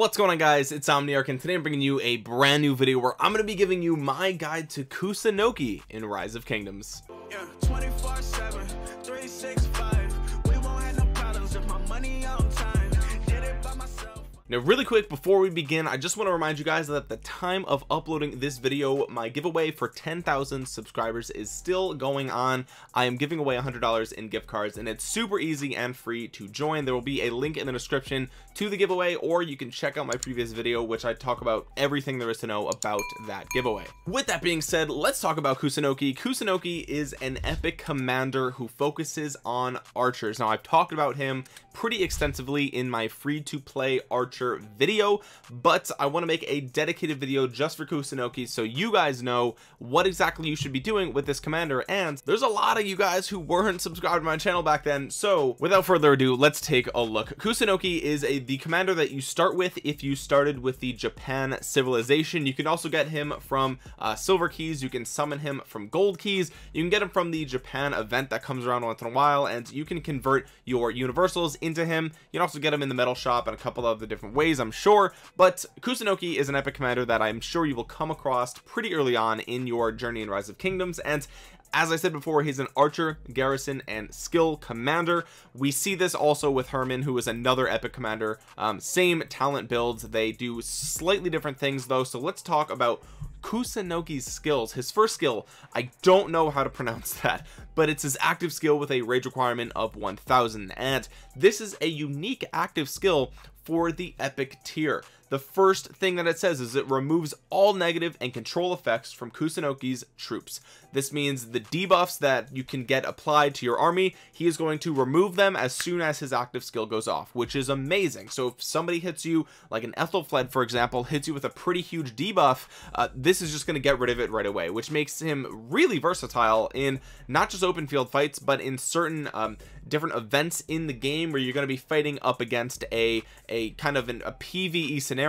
what's going on guys? It's Omniarch and today I'm bringing you a brand new video where I'm going to be giving you my guide to Kusunoki in Rise of Kingdoms. Yeah, now really quick before we begin I just want to remind you guys that at the time of uploading this video my giveaway for 10,000 subscribers is still going on. I am giving away $100 in gift cards and it's super easy and free to join. There will be a link in the description to the giveaway or you can check out my previous video which I talk about everything there is to know about that giveaway. With that being said let's talk about Kusunoki Kusunoki is an epic commander who focuses on archers. Now I've talked about him pretty extensively in my free to play archer video but I want to make a dedicated video just for Kusunoki so you guys know what exactly you should be doing with this commander and there's a lot of you guys who weren't subscribed to my channel back then so without further ado let's take a look. Kusunoki is a the commander that you start with if you started with the Japan civilization. You can also get him from uh, silver keys you can summon him from gold keys you can get him from the Japan event that comes around once in a while and you can convert your universals into him. You can also get him in the metal shop and a couple of the different ways I'm sure but Kusunoki is an epic commander that I'm sure you will come across pretty early on in your journey in rise of kingdoms and as I said before he's an archer garrison and skill commander. We see this also with Herman who is another epic commander. Um, same talent builds. They do slightly different things though so let's talk about Kusunoki's skills. His first skill I don't know how to pronounce that but it's his active skill with a rage requirement of 1000 and this is a unique active skill for the epic tier the first thing that it says is it removes all negative and control effects from Kusunoki's troops. This means the debuffs that you can get applied to your army he is going to remove them as soon as his active skill goes off which is amazing. So if somebody hits you like an Ethelfled for example hits you with a pretty huge debuff uh, this is just going to get rid of it right away which makes him really versatile in not just open field fights but in certain um, different events in the game where you're going to be fighting up against a a kind of an, a PvE scenario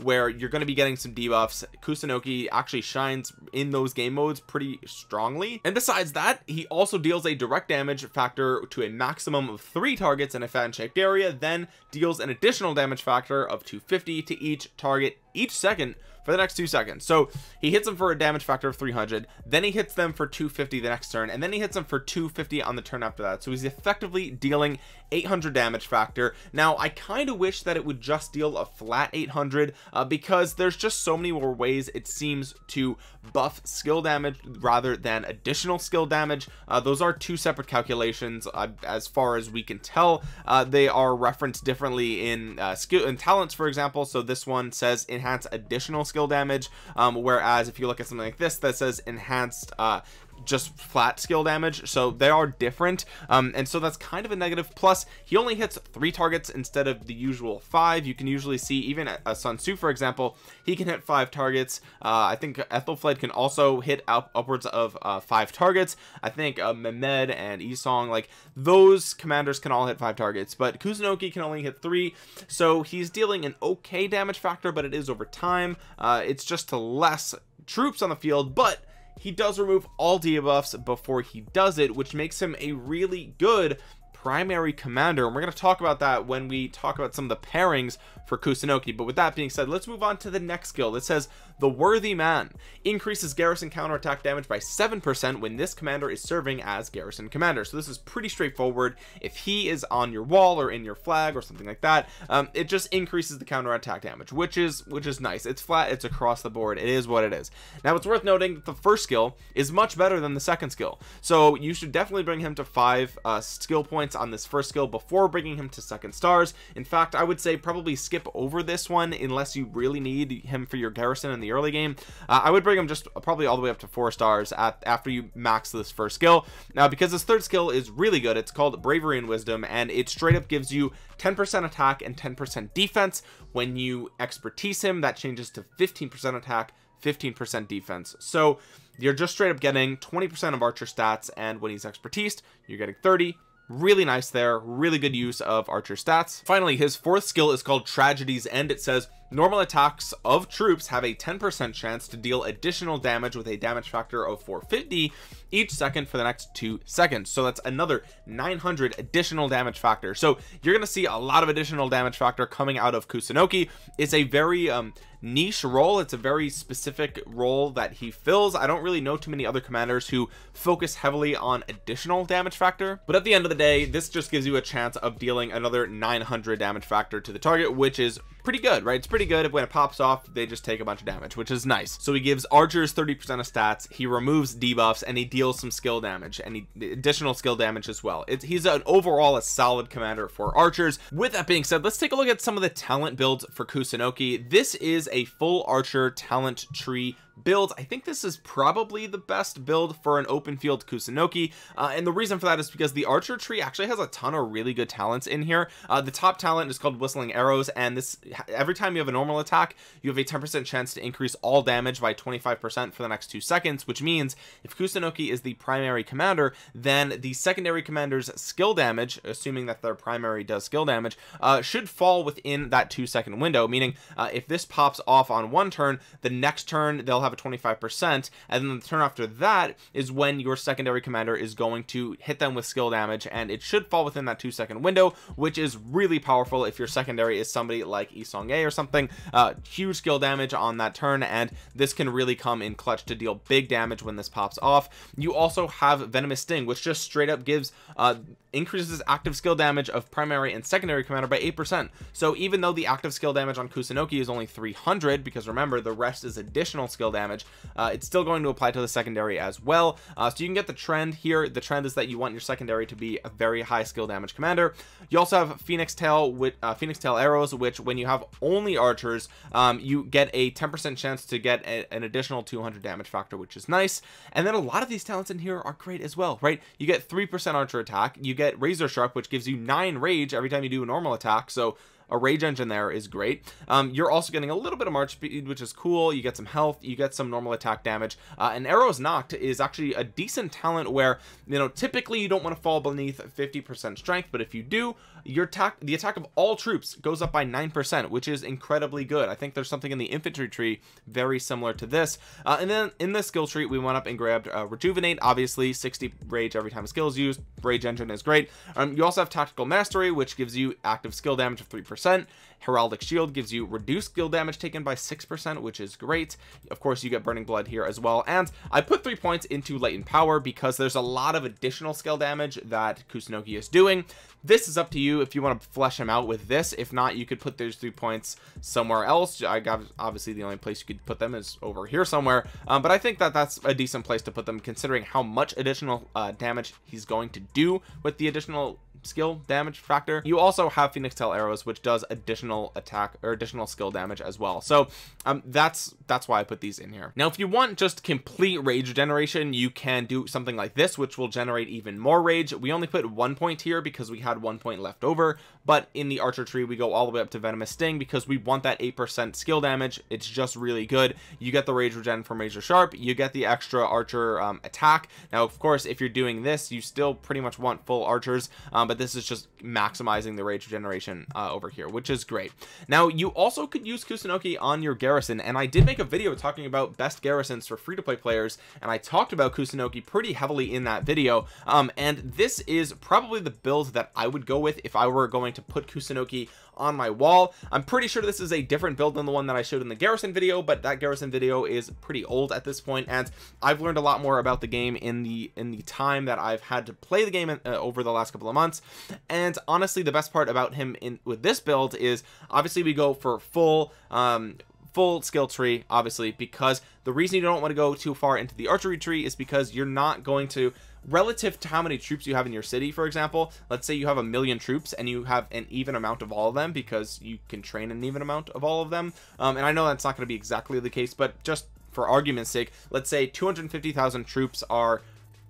where you're going to be getting some debuffs. Kusunoki actually shines in those game modes pretty strongly. And besides that he also deals a direct damage factor to a maximum of three targets in a fan shaped area then deals an additional damage factor of 250 to each target each second for the next two seconds. So he hits them for a damage factor of 300 then he hits them for 250 the next turn and then he hits them for 250 on the turn after that. So he's effectively dealing 800 damage factor. Now I kind of wish that it would just deal a flat 800 uh, because there's just so many more ways it seems to buff skill damage rather than additional skill damage. Uh, those are two separate calculations uh, as far as we can tell. Uh, they are referenced differently in uh, skill and talents for example. So this one says enhance additional skill damage um, whereas if you look at something like this that says enhanced uh, just flat skill damage so they are different um, and so that's kind of a negative. Plus he only hits three targets instead of the usual five. You can usually see even a Sun Tzu for example he can hit five targets. Uh, I think Ethelfled can also hit up upwards of uh, five targets. I think uh, Mehmed and Yi Seong like those commanders can all hit five targets but Kusunoki can only hit three. So he's dealing an okay damage factor but it is over time. Uh, it's just to less troops on the field but he does remove all debuffs before he does it which makes him a really good primary commander. And we're going to talk about that when we talk about some of the pairings for Kusunoki. But with that being said let's move on to the next skill. That says the worthy man increases garrison counterattack damage by 7% when this commander is serving as garrison commander. So this is pretty straightforward. If he is on your wall or in your flag or something like that um, it just increases the counterattack damage which is which is nice. It's flat. It's across the board. It is what it is. Now it's worth noting that the first skill is much better than the second skill. So you should definitely bring him to five uh, skill points on this first skill before bringing him to second stars. In fact I would say probably skip over this one unless you really need him for your garrison in the early game. Uh, I would bring him just probably all the way up to four stars at after you max this first skill. Now because this third skill is really good it's called bravery and wisdom and it straight up gives you 10% attack and 10% defense. When you expertise him that changes to 15% attack 15% defense. So you're just straight up getting 20% of archer stats and when he's expertise you're getting 30 really nice there really good use of archer stats. Finally his fourth skill is called tragedies end it says normal attacks of troops have a 10% chance to deal additional damage with a damage factor of 450 each second for the next two seconds. So that's another 900 additional damage factor. So you're gonna see a lot of additional damage factor coming out of Kusunoki. It's a very um niche role. It's a very specific role that he fills. I don't really know too many other commanders who focus heavily on additional damage factor. But at the end of the day this just gives you a chance of dealing another 900 damage factor to the target which is pretty good right? It's pretty good. If when it pops off they just take a bunch of damage which is nice. So he gives archers 30 percent of stats. He removes debuffs and he deals some skill damage and he, additional skill damage as well. It's he's an overall a solid commander for archers. With that being said let's take a look at some of the talent builds for kusunoki this is a full archer talent tree build. I think this is probably the best build for an open field Kusunoki uh, and the reason for that is because the archer tree actually has a ton of really good talents in here. Uh, the top talent is called whistling arrows and this every time you have a normal attack you have a 10% chance to increase all damage by 25% for the next two seconds which means if Kusunoki is the primary commander then the secondary commander's skill damage assuming that their primary does skill damage uh, should fall within that two second window meaning uh, if this pops off on one turn the next turn they'll have a 25% and then the turn after that is when your secondary commander is going to hit them with skill damage and it should fall within that two second window which is really powerful if your secondary is somebody like Yi Seong-Gye or something. Uh, huge skill damage on that turn and this can really come in clutch to deal big damage when this pops off. You also have venomous sting which just straight up gives uh, increases active skill damage of primary and secondary commander by 8% so even though the active skill damage on Kusunoki is only 300 because remember the rest is additional skill damage. Uh, it's still going to apply to the secondary as well. Uh, so you can get the trend here. The trend is that you want your secondary to be a very high skill damage commander. You also have Phoenix tail with uh, Phoenix tail arrows which when you have only archers um, you get a 10% chance to get a, an additional 200 damage factor which is nice. And then a lot of these talents in here are great as well right? You get 3% archer attack. You get razor sharp which gives you nine rage every time you do a normal attack. So a rage engine there is great. Um, you're also getting a little bit of march speed which is cool. You get some health you get some normal attack damage. Uh, and arrows knocked is actually a decent talent where you know typically you don't want to fall beneath 50 percent strength but if you do your attack the attack of all troops goes up by nine percent which is incredibly good. I think there's something in the infantry tree very similar to this. Uh, and then in the skill tree we went up and grabbed uh, rejuvenate obviously 60 rage every time a skill is used. Rage engine is great. Um, you also have tactical mastery which gives you active skill damage of three percent percent heraldic shield gives you reduced skill damage taken by six percent which is great. Of course you get burning blood here as well. And i put three points into latent power because there's a lot of additional skill damage that kusunoki is doing. This is up to you if you want to flesh him out with this. If not you could put those three points somewhere else. I got obviously the only place you could put them is over here somewhere. Um, but i think that that's a decent place to put them considering how much additional uh, damage he's going to do with the additional skill damage factor. You also have phoenix tail arrows which does additional attack or additional skill damage as well. So um that's that's why i put these in here. Now if you want just complete rage generation you can do something like this which will generate even more rage. We only put one point here because we had one point left over but in the archer tree we go all the way up to venomous sting because we want that eight percent skill damage. It's just really good. You get the rage regen from razor sharp. You get the extra archer um, attack. Now of course if you're doing this you still pretty much want full archers um, but this is just maximizing the rage generation uh, over here which is great. Now you also could use kusunoki on your garrison and i did make a video talking about best garrisons for free-to-play players and i talked about kusunoki pretty heavily in that video. Um, and this is probably the build that i would go with if i were going to put kusunoki on my wall. I'm pretty sure this is a different build than the one that i showed in the garrison video but that garrison video is pretty old at this point and i've learned a lot more about the game in the in the time that i've had to play the game uh, over the last couple of months. And honestly the best part about him in with this build is obviously we go for full um full skill tree obviously because the reason you don't want to go too far into the archery tree is because you're not going to relative to how many troops you have in your city for example let's say you have a million troops and you have an even amount of all of them because you can train an even amount of all of them. Um, and I know that's not going to be exactly the case but just for argument's sake let's say 250,000 troops are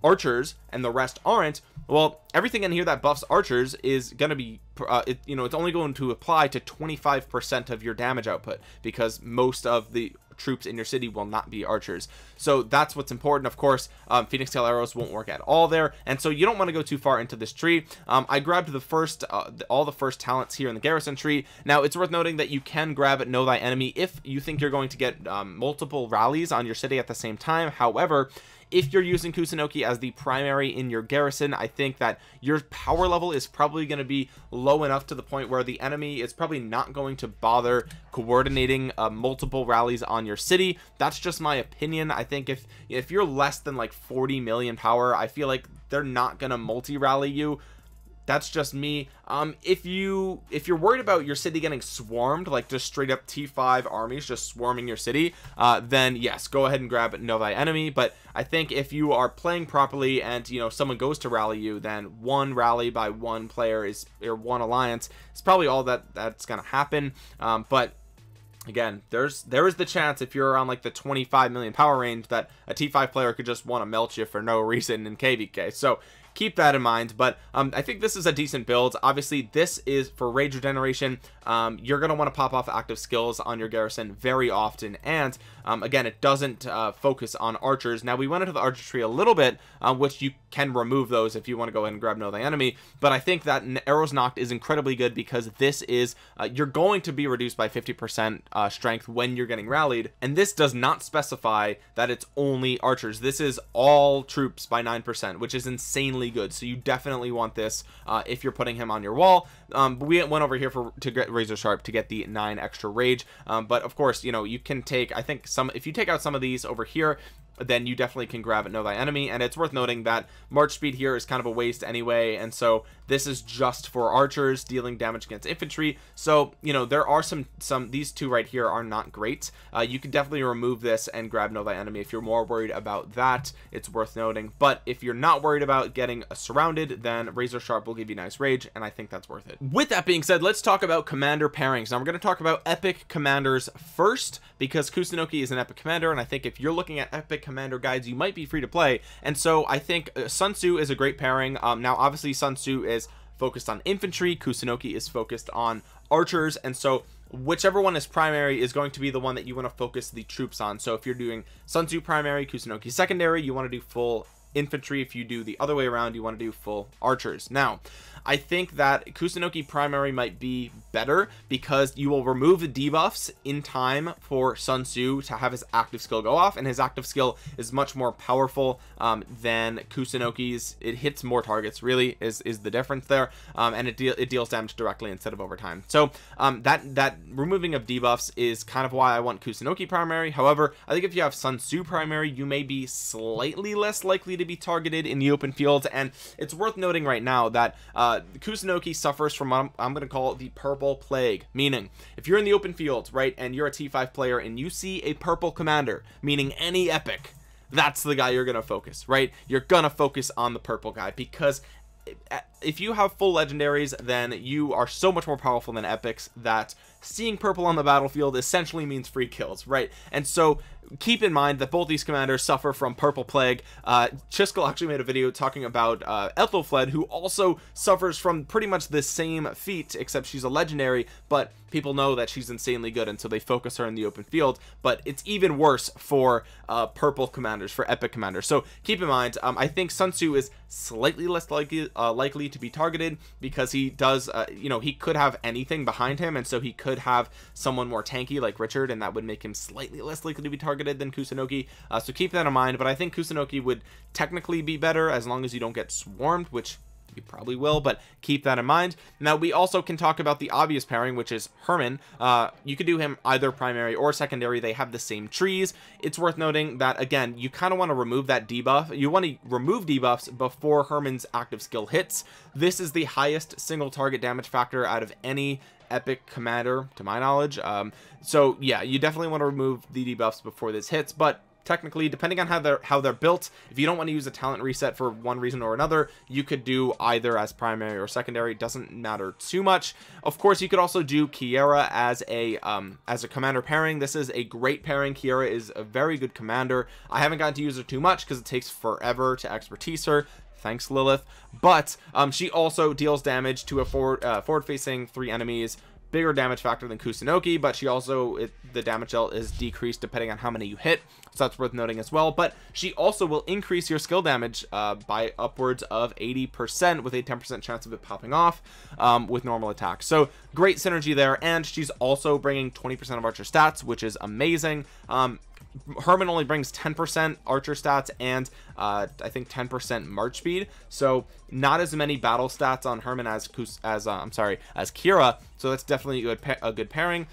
archers and the rest aren't. Well everything in here that buffs archers is going to be uh, it, you know it's only going to apply to 25 percent of your damage output because most of the troops in your city will not be archers. So that's what's important. Of course um, phoenix tail arrows won't work at all there. And so you don't want to go too far into this tree. Um, I grabbed the first uh, all the first talents here in the garrison tree. Now it's worth noting that you can grab know thy enemy if you think you're going to get um, multiple rallies on your city at the same time. However if you're using Kusunoki as the primary in your garrison I think that your power level is probably going to be low enough to the point where the enemy is probably not going to bother coordinating uh, multiple rallies on your city. That's just my opinion. I think if if you're less than like 40 million power I feel like they're not gonna multi rally you that's just me. Um if you if you're worried about your city getting swarmed like just straight up t5 armies just swarming your city uh then yes go ahead and grab thy enemy. But i think if you are playing properly and you know someone goes to rally you then one rally by one player is or one alliance is probably all that that's gonna happen. Um but again there's there is the chance if you're around like the 25 million power range that a t5 player could just want to melt you for no reason in kvk so keep that in mind but um, I think this is a decent build. Obviously this is for rage regeneration um, you're gonna want to pop off active skills on your garrison very often and um, again it doesn't uh, focus on archers. Now we went into the archer tree a little bit uh, which you can remove those if you want to go ahead and grab thy enemy but I think that arrows knocked is incredibly good because this is uh, you're going to be reduced by 50% uh, strength when you're getting rallied and this does not specify that it's only archers. This is all troops by 9% which is insanely good. So you definitely want this uh, if you're putting him on your wall. Um, but we went over here for to get razor sharp to get the nine extra rage. Um, but of course you know you can take I think some if you take out some of these over here then you definitely can grab it know thy enemy. And it's worth noting that march speed here is kind of a waste anyway. And so this is just for archers dealing damage against infantry. So you know there are some some these two right here are not great. Uh, you can definitely remove this and grab know thy enemy if you're more worried about that. It's worth noting. But if you're not worried about getting surrounded then razor sharp will give you nice rage and i think that's worth it. With that being said let's talk about commander pairings. Now we're going to talk about epic commanders first because kusunoki is an epic commander and i think if you're looking at epic commander guides you might be free to play. And so i think uh, sun tzu is a great pairing. Um, now obviously sun tzu is focused on infantry. Kusunoki is focused on archers. And so whichever one is primary is going to be the one that you want to focus the troops on. So if you're doing sun tzu primary kusunoki secondary you want to do full infantry. If you do the other way around you want to do full archers. Now I think that Kusunoki primary might be better because you will remove the debuffs in time for Sun Tzu to have his active skill go off and his active skill is much more powerful um, than Kusunoki's. It hits more targets really is is the difference there um, and it, it deals damage directly instead of over time so um, that that removing of debuffs is kind of why I want Kusunoki primary. However I think if you have Sun Tzu primary you may be slightly less likely to be targeted in the open field and it's worth noting right now that uh, uh, Kusunoki suffers from I'm, I'm going to call it the purple plague. Meaning if you're in the open field right and you're a t5 player and you see a purple commander meaning any epic that's the guy you're gonna focus right? You're gonna focus on the purple guy because if you have full legendaries then you are so much more powerful than epics that seeing purple on the battlefield essentially means free kills right? And so keep in mind that both these commanders suffer from purple plague. Uh Chiskel actually made a video talking about uh Ethelfled who also suffers from pretty much the same feat except she's a legendary but people know that she's insanely good and so they focus her in the open field. But it's even worse for uh purple commanders for epic commanders. So keep in mind um I think Sun Tzu is slightly less likely uh, likely to be targeted because he does uh, you know he could have anything behind him and so he could have someone more tanky like Richard and that would make him slightly less likely to be targeted than Kusunoki uh, so keep that in mind but I think Kusunoki would technically be better as long as you don't get swarmed which you probably will but keep that in mind. Now we also can talk about the obvious pairing which is Herman. Uh, you could do him either primary or secondary. They have the same trees. It's worth noting that again you kind of want to remove that debuff. You want to remove debuffs before Herman's active skill hits. This is the highest single target damage factor out of any epic commander to my knowledge. Um so yeah you definitely want to remove the debuffs before this hits but technically depending on how they're how they're built if you don't want to use a talent reset for one reason or another you could do either as primary or secondary it doesn't matter too much. Of course you could also do Keira as a um as a commander pairing. This is a great pairing. Keira is a very good commander. I haven't gotten to use her too much because it takes forever to expertise her. Thanks Lilith. But um she also deals damage to a forward uh, forward facing three enemies bigger damage factor than Kusunoki but she also it, the damage dealt is decreased depending on how many you hit so that's worth noting as well. But she also will increase your skill damage uh, by upwards of 80 percent with a 10 percent chance of it popping off um, with normal attacks so great synergy there and she's also bringing 20 percent of archer stats which is amazing. Um, Hermann only brings 10% archer stats and uh, I think 10% march speed. So not as many battle stats on Herman as as uh, I'm sorry as Keira. So that's definitely a good, a good pairing.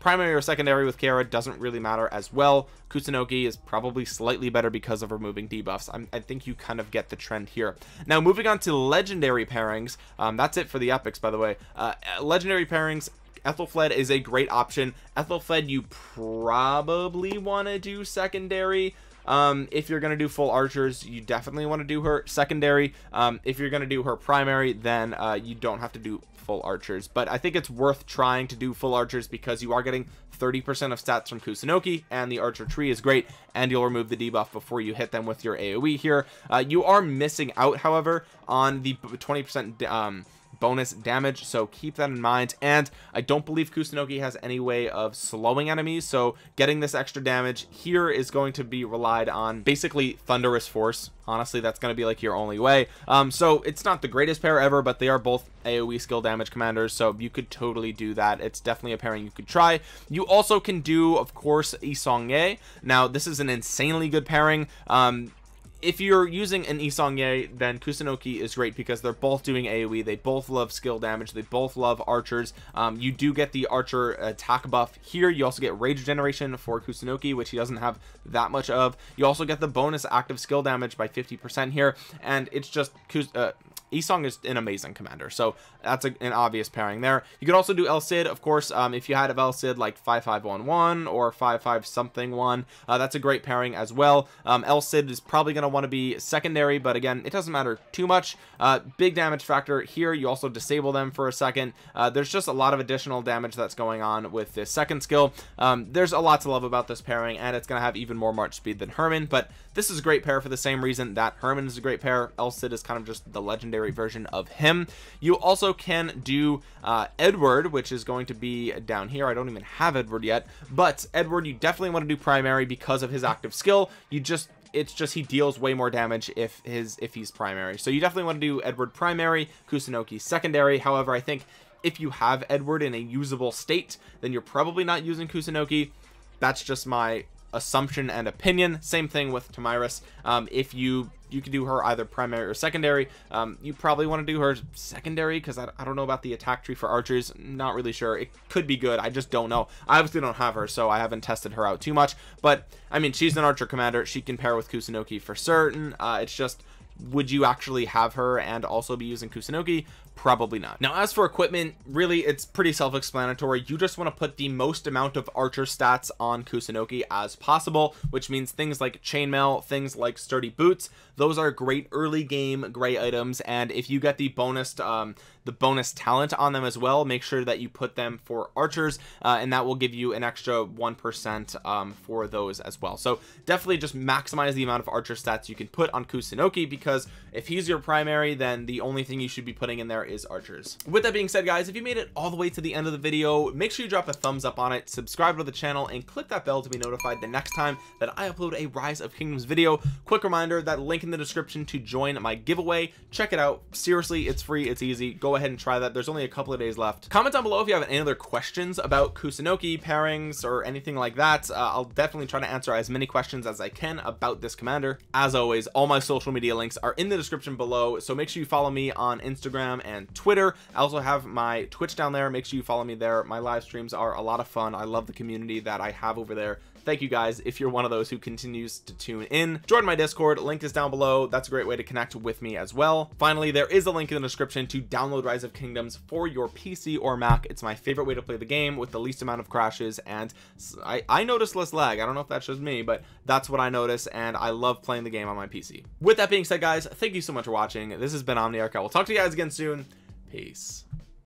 Primary or secondary with Keira doesn't really matter as well. Kusunoki is probably slightly better because of removing debuffs. I'm, i think you kind of get the trend here. Now moving on to legendary pairings. Um, that's it for the epics by the way. Uh, legendary pairings Ethelfled is a great option. Ethelfled, you probably want to do secondary. Um, if you're going to do full archers, you definitely want to do her secondary. Um, if you're going to do her primary, then uh, you don't have to do full archers. But I think it's worth trying to do full archers because you are getting 30% of stats from Kusunoki and the archer tree is great and you'll remove the debuff before you hit them with your AoE here. Uh, you are missing out, however, on the 20% um, bonus damage so keep that in mind. And I don't believe Kusunoki has any way of slowing enemies so getting this extra damage here is going to be relied on basically thunderous force. Honestly that's going to be like your only way. Um so it's not the greatest pair ever but they are both aoe skill damage commanders so you could totally do that. It's definitely a pairing you could try. You also can do of course Yi Seong-gye now this is an insanely good pairing. Um if you're using an Yi Seong-gye, then Kusunoki is great because they're both doing AoE. They both love skill damage. They both love archers. Um, you do get the archer attack buff here. You also get rage generation for Kusunoki, which he doesn't have that much of. You also get the bonus active skill damage by 50% here. And it's just uh, Yi Seong is an amazing commander. So that's a, an obvious pairing there. You could also do El Cid of course um, if you had a El Cid like 5511 or 55 something one uh, that's a great pairing as well. Um, El Cid is probably going to want to be secondary but again it doesn't matter too much. Uh, big damage factor here you also disable them for a second. Uh, there's just a lot of additional damage that's going on with this second skill. Um, there's a lot to love about this pairing and it's going to have even more march speed than Herman, but this is a great pair for the same reason that Herman is a great pair. El Cid is kind of just the legendary version of him. You also can do uh, Edward which is going to be down here. I don't even have Edward yet but Edward you definitely want to do primary because of his active skill. You just it's just he deals way more damage if his if he's primary. So you definitely want to do Edward primary Kusunoki secondary. However I think if you have Edward in a usable state then you're probably not using Kusunoki. That's just my assumption and opinion. Same thing with Tomyris um, if you you can do her either primary or secondary um, you probably want to do her secondary because I, I, don't know about the attack tree for archers. Not really sure. It could be good. I just don't know. I obviously don't have her so I haven't tested her out too much. But I mean she's an archer commander. She can pair with Kusunoki for certain. Uh, it's just would you actually have her and also be using Kusunoki probably not. Now as for equipment really it's pretty self-explanatory. You just want to put the most amount of archer stats on Kusunoki as possible which means things like chainmail things like sturdy boots those are great early game gray items. And if you get the bonus um the bonus talent on them as well make sure that you put them for archers uh, and that will give you an extra one percent um, for those as well. So definitely just maximize the amount of archer stats you can put on Kusunoki because if he's your primary then the only thing you should be putting in there is archers. With that being said guys if you made it all the way to the end of the video make sure you drop a thumbs up on it subscribe to the channel and click that bell to be notified the next time that I upload a rise of kingdoms video. Quick reminder that link in the description to join my giveaway. Check it out. Seriously it's free it's easy. Go ahead and try that. There's only a couple of days left. Comment down below if you have any other questions about Kusunoki pairings or anything like that. Uh, I'll definitely try to answer as many questions as I can about this commander. As always all my social media links are in the description below so make sure you follow me on Instagram and Twitter. I also have my Twitch down there. Make sure you follow me there. My live streams are a lot of fun. I love the community that I have over there thank you guys if you're one of those who continues to tune in. Join my discord link is down below. That's a great way to connect with me as well. Finally there is a link in the description to download rise of kingdoms for your pc or mac. It's my favorite way to play the game with the least amount of crashes and i i notice less lag. I don't know if that's just me but that's what i notice and i love playing the game on my pc with that being said guys thank you so much for watching. This has been omniarch. I will talk to you guys again soon. Peace